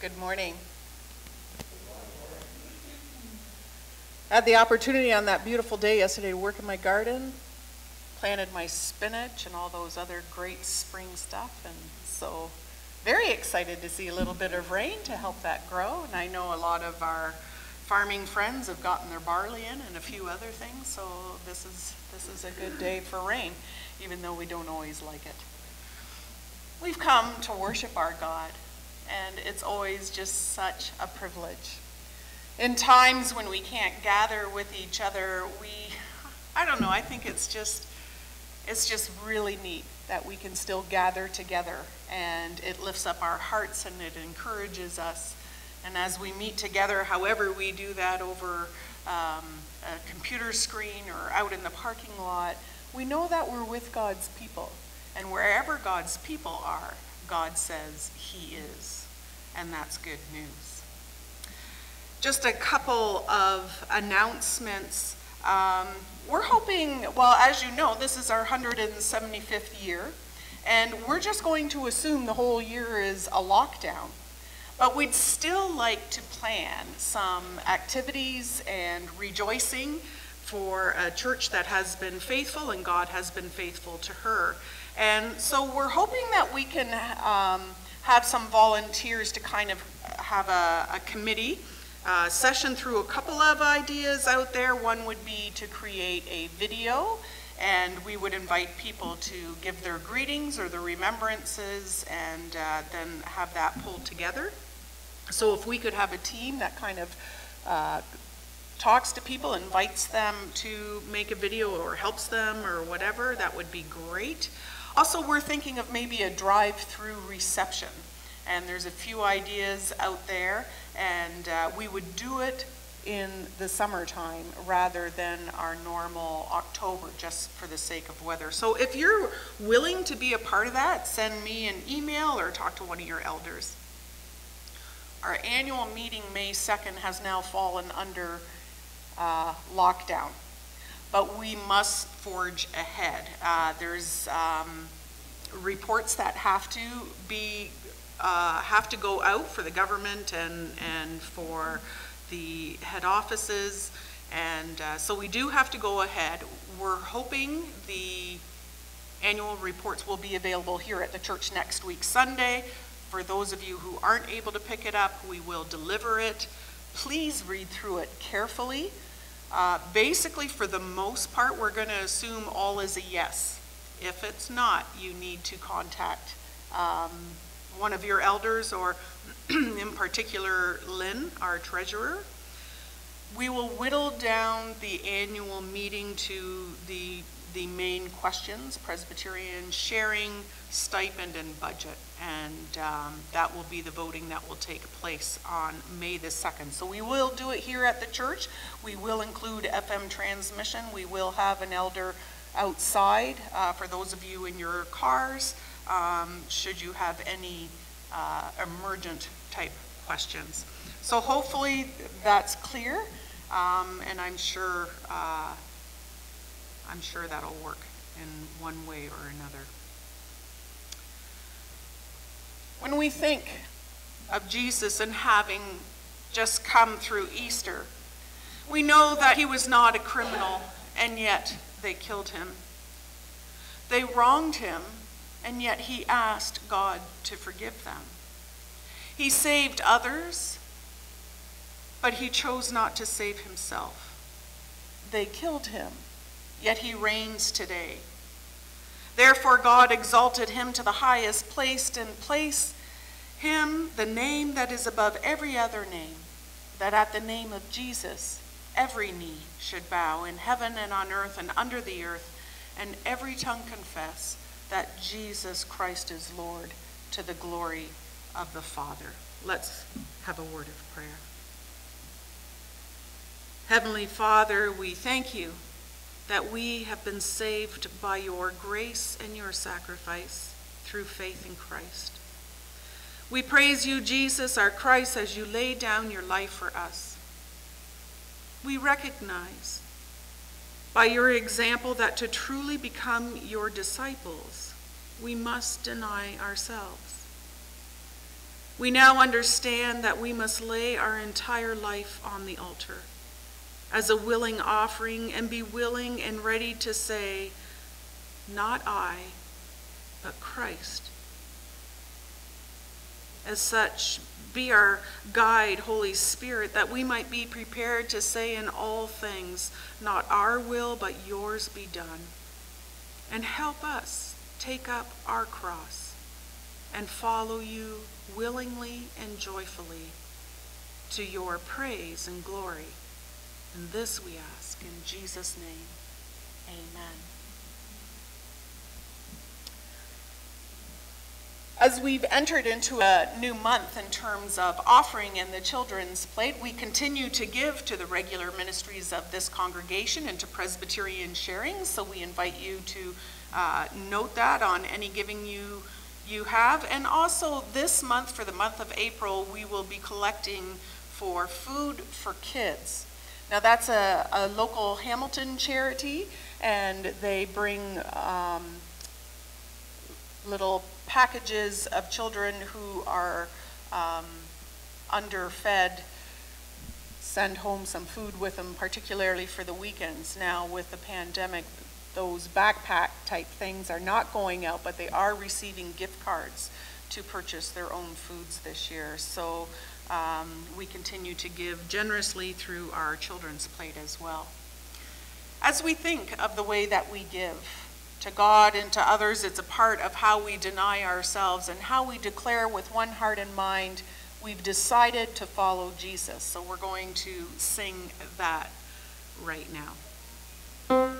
Good morning. I had the opportunity on that beautiful day yesterday to work in my garden, planted my spinach and all those other great spring stuff, and so very excited to see a little bit of rain to help that grow. And I know a lot of our farming friends have gotten their barley in and a few other things, so this is this is a good day for rain, even though we don't always like it. We've come to worship our God, and it's always just such a privilege. In times when we can't gather with each other, we I don't know, I think it's just it's just really neat that we can still gather together and it lifts up our hearts and it encourages us and as we meet together, however we do that over um, a computer screen or out in the parking lot, we know that we're with God's people. And wherever God's people are, God says He is. And that's good news. Just a couple of announcements. Um, we're hoping, well, as you know, this is our 175th year, and we're just going to assume the whole year is a lockdown. But we'd still like to plan some activities and rejoicing for a church that has been faithful and God has been faithful to her. And so we're hoping that we can um, have some volunteers to kind of have a, a committee uh, session through a couple of ideas out there. One would be to create a video and we would invite people to give their greetings or their remembrances and uh, then have that pulled together. So if we could have a team that kind of uh, talks to people, invites them to make a video or helps them or whatever, that would be great. Also, we're thinking of maybe a drive-through reception. And there's a few ideas out there, and uh, we would do it in the summertime rather than our normal October just for the sake of weather. So if you're willing to be a part of that, send me an email or talk to one of your elders. Our annual meeting, May 2nd, has now fallen under uh, lockdown, but we must forge ahead. Uh, there's um, reports that have to be uh, have to go out for the government and and for the head offices, and uh, so we do have to go ahead. We're hoping the annual reports will be available here at the church next week Sunday. For those of you who aren't able to pick it up, we will deliver it. Please read through it carefully. Uh, basically, for the most part, we're going to assume all is a yes. If it's not, you need to contact um, one of your elders or, in particular, Lynn, our treasurer. We will whittle down the annual meeting to the the main questions, Presbyterian sharing, stipend, and budget. And um, that will be the voting that will take place on May the 2nd. So we will do it here at the church. We will include FM transmission. We will have an elder outside uh, for those of you in your cars, um, should you have any uh, emergent type questions. So hopefully that's clear, um, and I'm sure uh, I'm sure that'll work in one way or another. When we think of Jesus and having just come through Easter, we know that he was not a criminal, and yet they killed him. They wronged him, and yet he asked God to forgive them. He saved others, but he chose not to save himself. They killed him yet he reigns today. Therefore, God exalted him to the highest place and placed him the name that is above every other name, that at the name of Jesus every knee should bow in heaven and on earth and under the earth, and every tongue confess that Jesus Christ is Lord to the glory of the Father. Let's have a word of prayer. Heavenly Father, we thank you that we have been saved by your grace and your sacrifice through faith in Christ. We praise you, Jesus, our Christ, as you lay down your life for us. We recognize by your example that to truly become your disciples, we must deny ourselves. We now understand that we must lay our entire life on the altar as a willing offering and be willing and ready to say, Not I, but Christ. As such, be our guide, Holy Spirit, that we might be prepared to say in all things, Not our will, but yours be done. And help us take up our cross and follow you willingly and joyfully to your praise and glory. And this we ask in Jesus' name. Amen. As we've entered into a new month in terms of offering in the children's plate, we continue to give to the regular ministries of this congregation and to Presbyterian sharing. So we invite you to uh, note that on any giving you you have. And also this month, for the month of April, we will be collecting for Food for Kids. Now that's a, a local Hamilton charity, and they bring um, little packages of children who are um, underfed send home some food with them, particularly for the weekends. Now, with the pandemic, those backpack type things are not going out, but they are receiving gift cards to purchase their own foods this year. So um, we continue to give generously through our children's plate as well. As we think of the way that we give, to God and to others. It's a part of how we deny ourselves and how we declare with one heart and mind we've decided to follow Jesus. So we're going to sing that right now.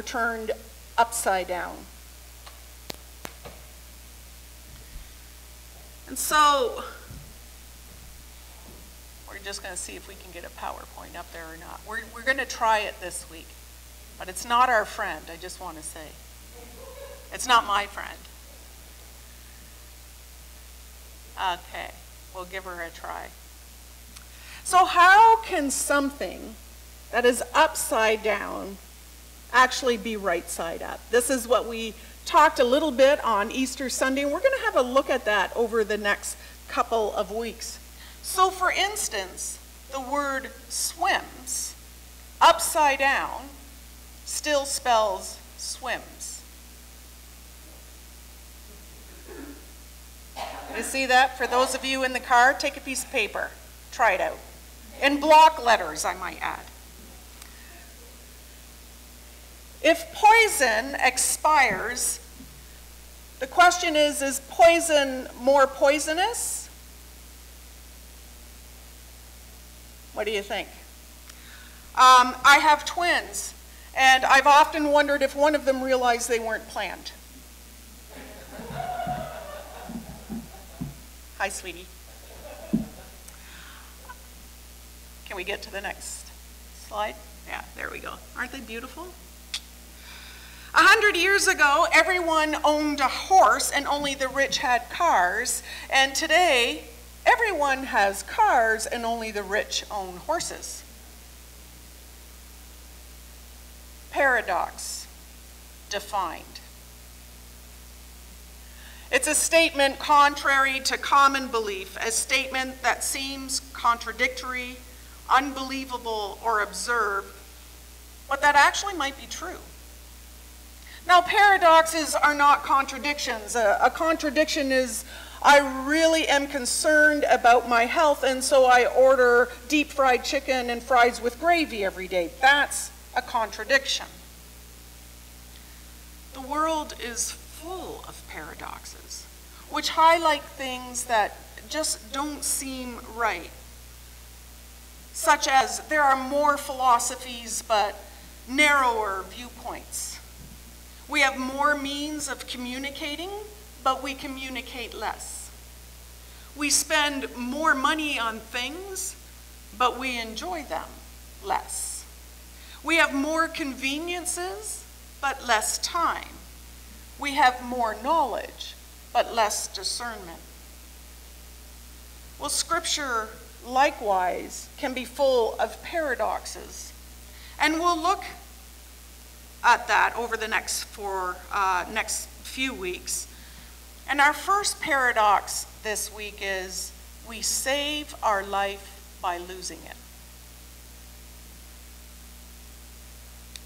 Were turned upside down. And so, we're just going to see if we can get a PowerPoint up there or not. We're, we're going to try it this week, but it's not our friend, I just want to say. It's not my friend. Okay, we'll give her a try. So, how can something that is upside down actually be right side up. This is what we talked a little bit on Easter Sunday, and we're going to have a look at that over the next couple of weeks. So, for instance, the word swims upside down still spells swims. You see that? For those of you in the car, take a piece of paper, try it out. In block letters, I might add. If poison expires, the question is is poison more poisonous? What do you think? Um, I have twins, and I've often wondered if one of them realized they weren't planned. Hi, sweetie. Can we get to the next slide? Yeah, there we go. Aren't they beautiful? A hundred years ago, everyone owned a horse and only the rich had cars. And today, everyone has cars and only the rich own horses. Paradox defined. It's a statement contrary to common belief, a statement that seems contradictory, unbelievable, or absurd, but that actually might be true. Now, paradoxes are not contradictions. A, a, contradiction is I really am concerned about my health, and so I order deep fried chicken and fries with gravy every day. That's a contradiction. The world is full of paradoxes, which highlight things that just don't seem right. Such as there are more philosophies but narrower viewpoints. We have more means of communicating, but we communicate less. We spend more money on things, but we enjoy them less. We have more conveniences, but less time. We have more knowledge, but less discernment. Well, Scripture likewise can be full of paradoxes. And we'll look at that over the next four, uh, next few weeks. And our first paradox this week is we save our life by losing it.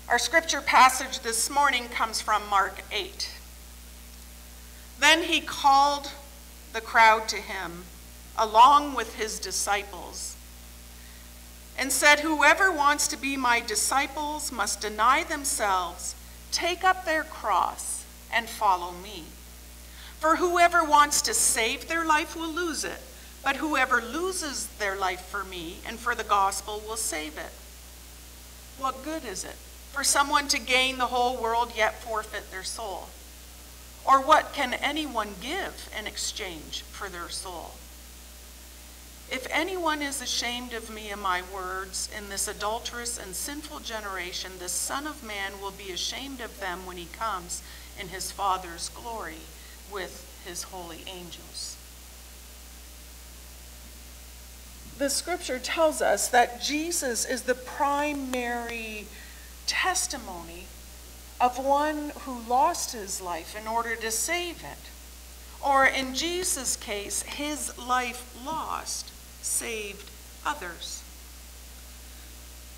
Our scripture passage this morning comes from Mark 8. Then he called the crowd to him, along with his disciples, and said, Whoever wants to be my disciples must deny themselves, take up their cross, and follow me. For whoever wants to save their life will lose it, but whoever loses their life for me and for the gospel will save it. What good is it for someone to gain the whole world yet forfeit their soul? Or what can anyone give in exchange for their soul? If anyone is ashamed of me and my words in this adulterous and sinful generation, the Son of Man will be ashamed of them when he comes in his Father's glory with his holy angels. The scripture tells us that Jesus is the primary testimony of one who lost his life in order to save it. Or in Jesus' case, his life lost saved others.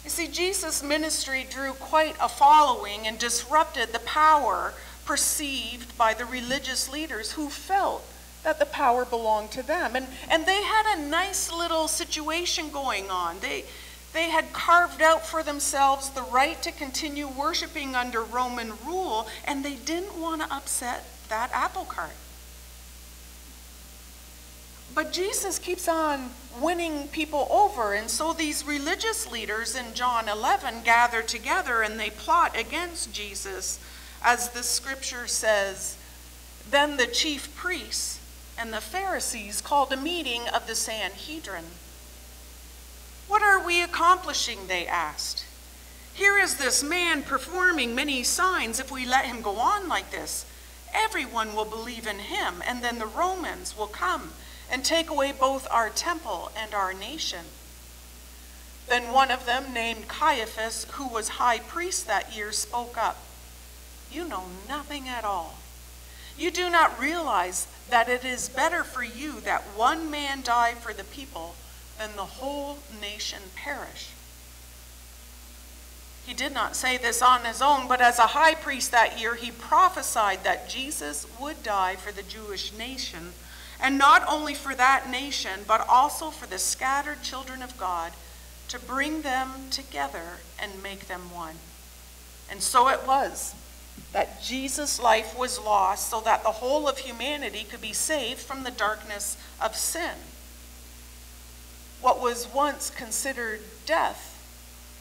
You see, Jesus' ministry drew quite a following and disrupted the power perceived by the religious leaders who felt that the power belonged to them. And, and they had a nice little situation going on. They, they had carved out for themselves the right to continue worshiping under Roman rule, and they didn't want to upset that apple cart. But Jesus keeps on winning people over, and so these religious leaders in John 11 gather together and they plot against Jesus, as the scripture says. Then the chief priests and the Pharisees called a meeting of the Sanhedrin. What are we accomplishing? They asked. Here is this man performing many signs. If we let him go on like this, everyone will believe in him, and then the Romans will come and take away both our temple and our nation. Then one of them, named Caiaphas, who was high priest that year, spoke up. You know nothing at all. You do not realize that it is better for you that one man die for the people than the whole nation perish. He did not say this on his own, but as a high priest that year, he prophesied that Jesus would die for the Jewish nation, and not only for that nation, but also for the scattered children of God, to bring them together and make them one. And so it was that Jesus' life was lost so that the whole of humanity could be saved from the darkness of sin what was once considered death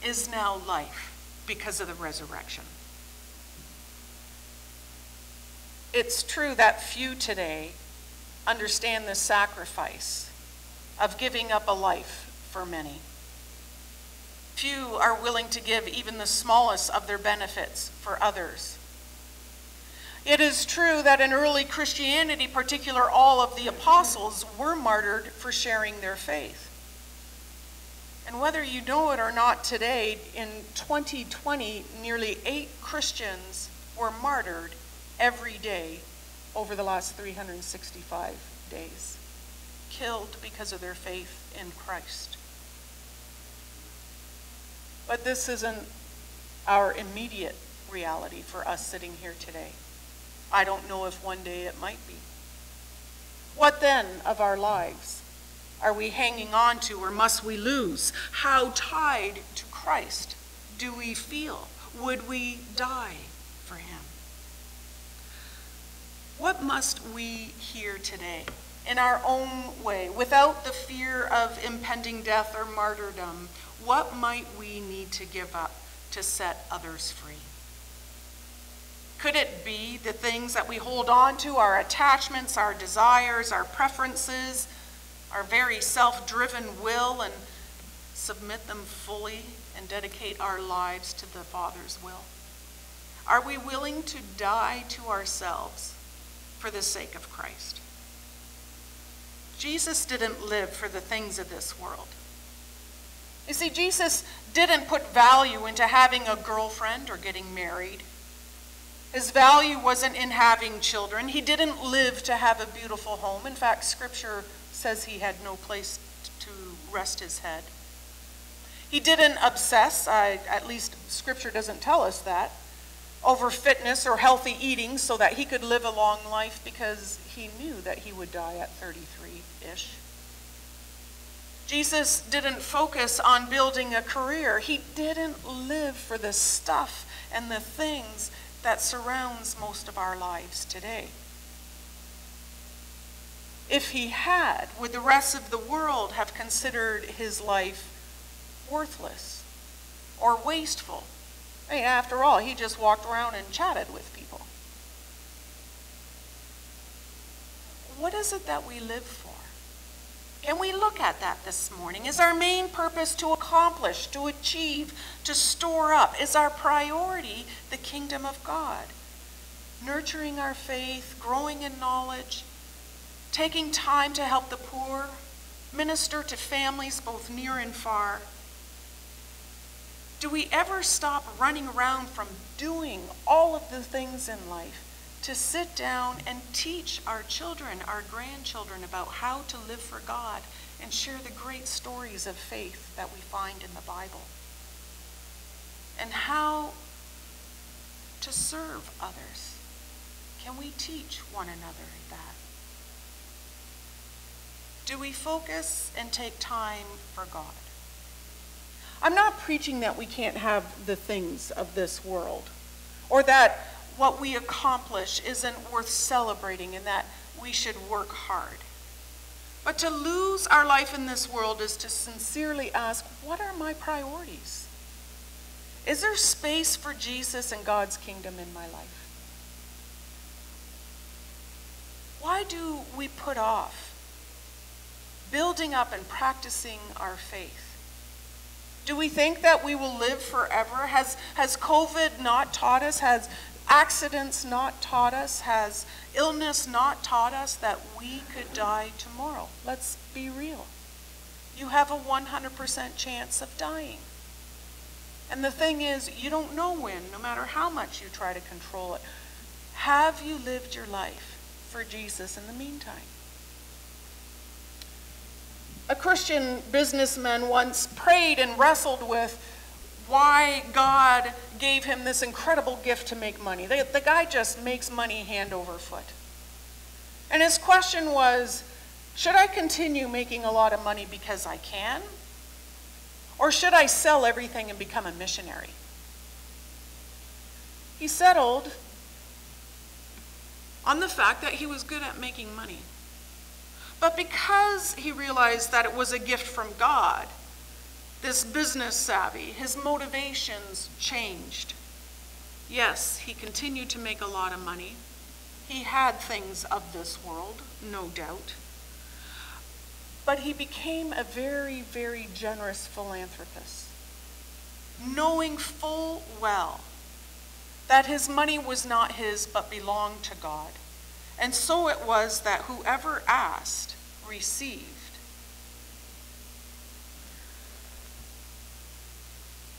is now life because of the resurrection. It's true that few today understand the sacrifice of giving up a life for many. Few are willing to give even the smallest of their benefits for others. It is true that in early Christianity, particular all of the apostles were martyred for sharing their faith. And whether you know it or not today, in 2020, nearly eight Christians were martyred every day over the last 365 days, killed because of their faith in Christ. But this isn't our immediate reality for us sitting here today. I don't know if one day it might be. What then of our lives? Are we hanging on to or must we lose? How tied to Christ do we feel? Would we die for him? What must we hear today in our own way, without the fear of impending death or martyrdom? What might we need to give up to set others free? Could it be the things that we hold on to, our attachments, our desires, our preferences, our very self driven will, and submit them fully and dedicate our lives to the Father's will? Are we willing to die to ourselves for the sake of Christ? Jesus didn't live for the things of this world. You see, Jesus didn't put value into having a girlfriend or getting married. His value wasn't in having children. He didn't live to have a beautiful home. In fact, Scripture says he had no place to rest his head. He didn't obsess, I, at least Scripture doesn't tell us that, over fitness or healthy eating so that he could live a long life because he knew that he would die at 33 ish. Jesus didn't focus on building a career. He didn't live for the stuff and the things that surrounds most of our lives today. If he had, would the rest of the world have considered his life worthless or wasteful? I mean, after all, he just walked around and chatted with people. What is it that we live for? Can we look at that this morning? Is our main purpose to accomplish, to achieve, to store up? Is our priority the kingdom of God? Nurturing our faith, growing in knowledge, taking time to help the poor, minister to families both near and far. Do we ever stop running around from doing all of the things in life to sit down and teach our children, our grandchildren, about how to live for God and share the great stories of faith that we find in the Bible. And how to serve others. Can we teach one another that? Do we focus and take time for God? I'm not preaching that we can't have the things of this world or that what we accomplish isn't worth celebrating and that we should work hard. But to lose our life in this world is to sincerely ask, what are my priorities? Is there space for Jesus and God's kingdom in my life? Why do we put off building up and practicing our faith? Do we think that we will live forever? Has, has COVID not taught us? Has accidents not taught us? Has illness not taught us that we could die tomorrow? Let's be real. You have a 100% chance of dying. And the thing is, you don't know when, no matter how much you try to control it. Have you lived your life for Jesus in the meantime? A Christian businessman once prayed and wrestled with why God gave him this incredible gift to make money. The, the guy just makes money hand over foot. And his question was should I continue making a lot of money because I can? Or should I sell everything and become a missionary? He settled on the fact that he was good at making money. But because he realized that it was a gift from God, this business savvy, his motivations changed. Yes, he continued to make a lot of money. He had things of this world, no doubt. But he became a very, very generous philanthropist. knowing full well that his money was not his but belonged to God. And so it was that whoever asked received.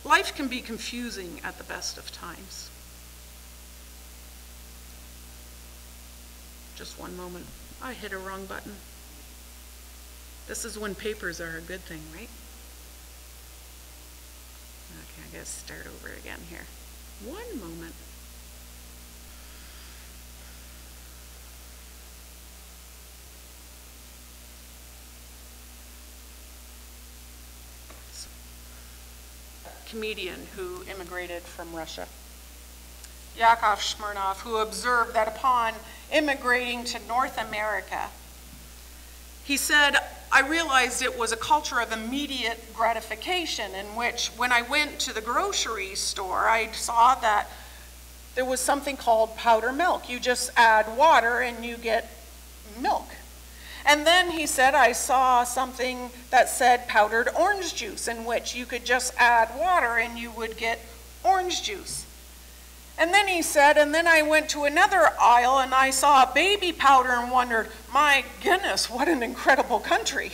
Life can be confusing at the best of times. Just one moment. I hit a wrong button. This is when papers are a good thing, right? Okay, I guess start over again here. One moment. Comedian who immigrated from Russia. Yakov Smirnoff, who observed that upon immigrating to North America, he said, I realized it was a culture of immediate gratification in which, when I went to the grocery store, I saw that there was something called powder milk. You just add water and you get milk. And then he said, I saw something that said powdered orange juice, in which you could just add water and you would get orange juice. And then he said, and then I went to another aisle and I saw a baby powder and wondered, my goodness, what an incredible country.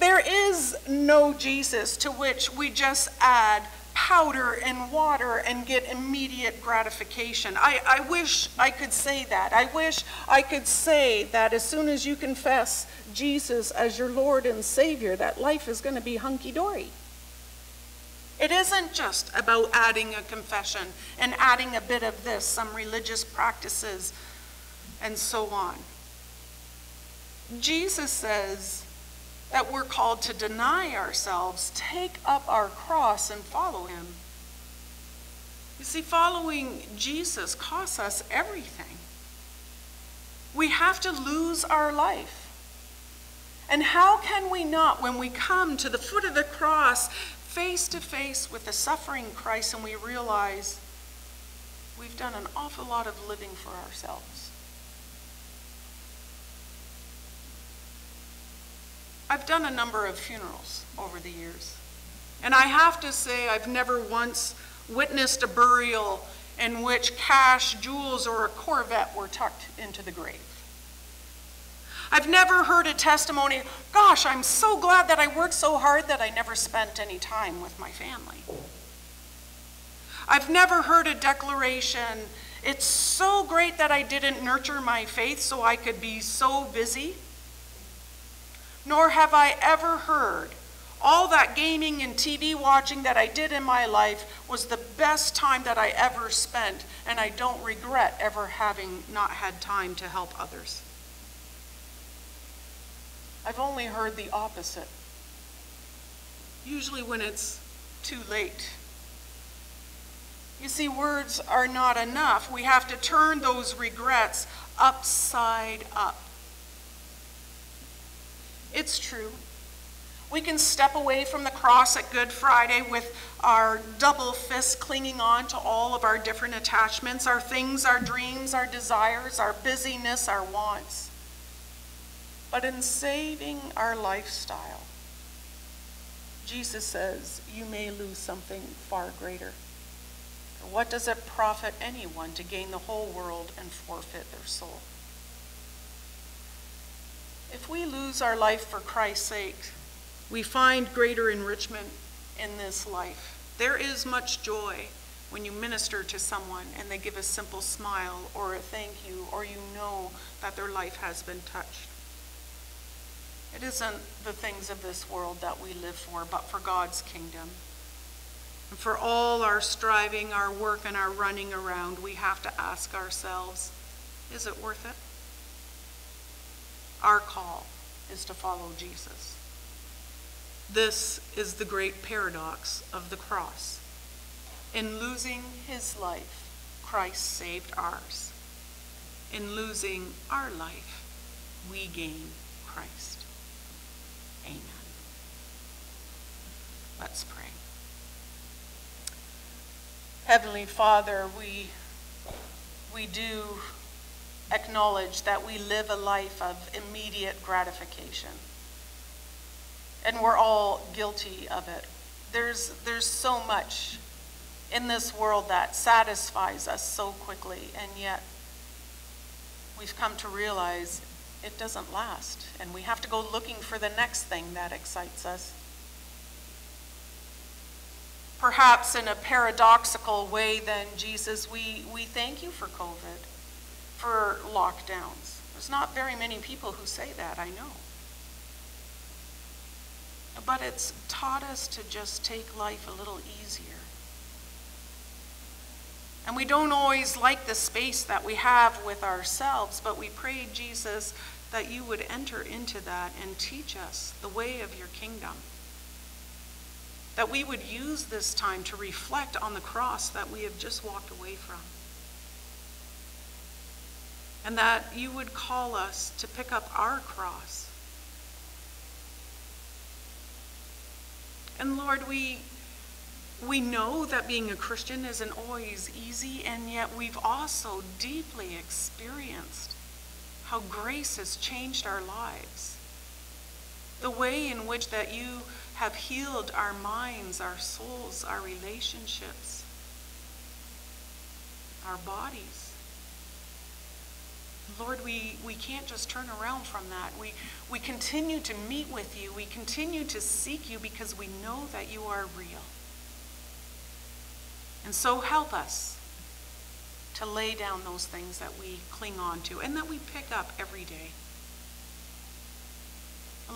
There is no Jesus to which we just add powder and water and get immediate gratification. I, I wish I could say that. I wish I could say that as soon as you confess Jesus as your Lord and Savior, that life is going to be hunky dory. It isn't just about adding a confession and adding a bit of this, some religious practices, and so on. Jesus says that we're called to deny ourselves, take up our cross, and follow him. You see, following Jesus costs us everything. We have to lose our life. And how can we not, when we come to the foot of the cross, face to face with the suffering Christ and we realize we've done an awful lot of living for ourselves. I've done a number of funerals over the years, and I have to say I've never once witnessed a burial in which cash, jewels, or a Corvette were tucked into the grave. I've never heard a testimony, gosh, I'm so glad that I worked so hard that I never spent any time with my family. I've never heard a declaration, it's so great that I didn't nurture my faith so I could be so busy. Nor have I ever heard, all that gaming and TV watching that I did in my life was the best time that I ever spent, and I don't regret ever having not had time to help others. I've only heard the opposite. Usually when it's too late. You see, words are not enough. We have to turn those regrets upside up. It's true. We can step away from the cross at Good Friday with our double fist clinging on to all of our different attachments, our things, our dreams, our desires, our busyness, our wants but in saving our lifestyle. Jesus says, You may lose something far greater. What does it profit anyone to gain the whole world and forfeit their soul? If we lose our life for Christ's sake, we find greater enrichment in this life. There is much joy when you minister to someone and they give a simple smile or a thank you, or you know that their life has been touched. It isn't the things of this world that we live for, but for God's kingdom. And for all our striving, our work, and our running around, we have to ask ourselves is it worth it? Our call is to follow Jesus. This is the great paradox of the cross. In losing his life, Christ saved ours. In losing our life, we gain Christ. Amen. Let's pray. Heavenly Father, we, we do acknowledge that we live a life of immediate gratification. And we're all guilty of it. There's, there's so much in this world that satisfies us so quickly, and yet we've come to realize it doesn't last, and we have to go looking for the next thing that excites us. Perhaps in a paradoxical way, then, Jesus, we, we thank you for COVID, for lockdowns. There's not very many people who say that, I know. But it's taught us to just take life a little easier. And we don't always like the space that we have with ourselves, but we pray, Jesus, that you would enter into that and teach us the way of your kingdom. That we would use this time to reflect on the cross that we have just walked away from. And that you would call us to pick up our cross. And Lord, we we know that being a Christian isn't always easy, and yet we've also deeply experienced how grace has changed our lives. The way in which that you have healed our minds, our souls, our relationships, our bodies. Lord, we, we can't just turn around from that. We, we continue to meet with you. We continue to seek you because we know that you are real. And so help us to lay down those things that we cling on to and that we pick up every day.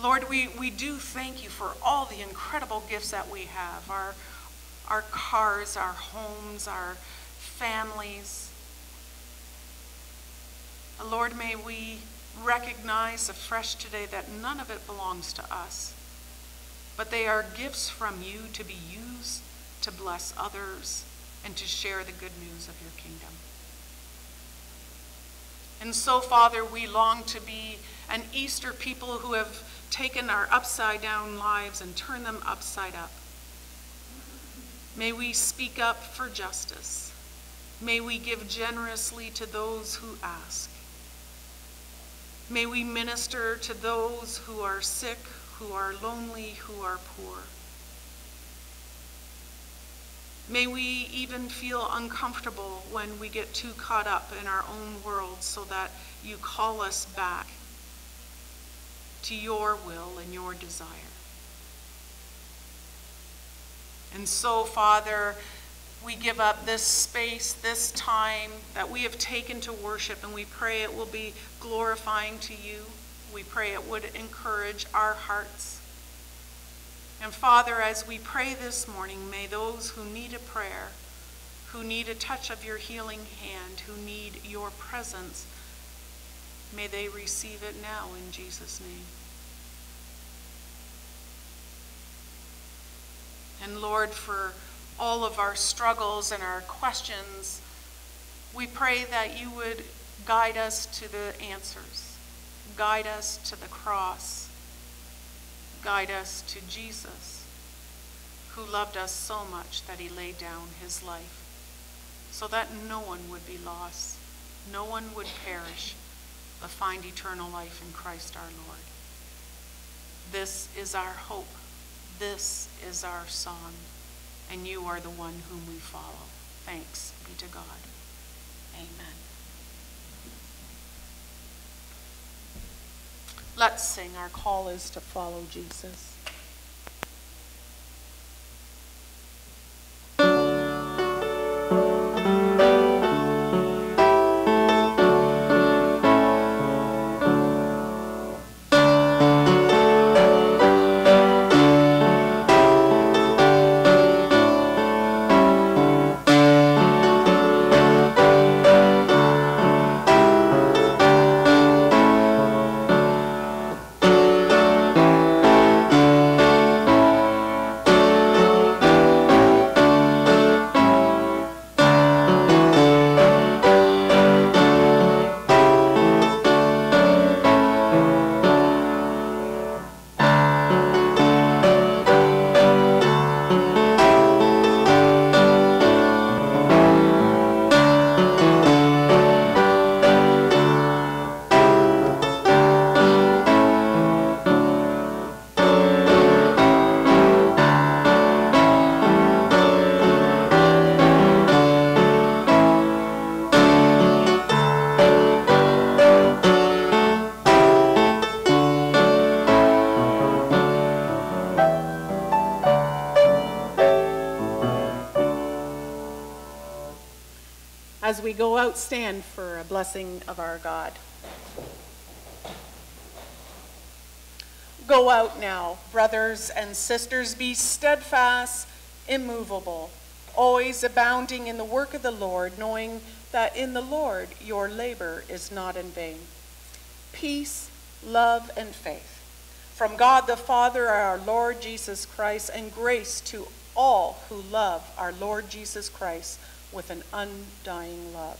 Lord, we, we do thank you for all the incredible gifts that we have our, our cars, our homes, our families. Lord, may we recognize afresh today that none of it belongs to us, but they are gifts from you to be used to bless others and to share the good news of your kingdom. And so, Father, we long to be an Easter people who have taken our upside down lives and turned them upside up. May we speak up for justice. May we give generously to those who ask. May we minister to those who are sick, who are lonely, who are poor. May we even feel uncomfortable when we get too caught up in our own world so that you call us back to your will and your desire. And so, Father, we give up this space, this time that we have taken to worship, and we pray it will be glorifying to you. We pray it would encourage our hearts. And Father, as we pray this morning, may those who need a prayer, who need a touch of your healing hand, who need your presence, may they receive it now in Jesus' name. And Lord, for all of our struggles and our questions, we pray that you would guide us to the answers, guide us to the cross guide us to Jesus, who loved us so much that he laid down his life so that no one would be lost, no one would perish, but find eternal life in Christ our Lord. This is our hope. This is our song. And you are the one whom we follow. Thanks be to God. Amen. Let's sing. Our call is to follow Jesus. Stand for a blessing of our God. Go out now, brothers and sisters, be steadfast, immovable, always abounding in the work of the Lord, knowing that in the Lord your labor is not in vain. Peace, love, and faith from God the Father, our Lord Jesus Christ, and grace to all who love our Lord Jesus Christ with an undying love.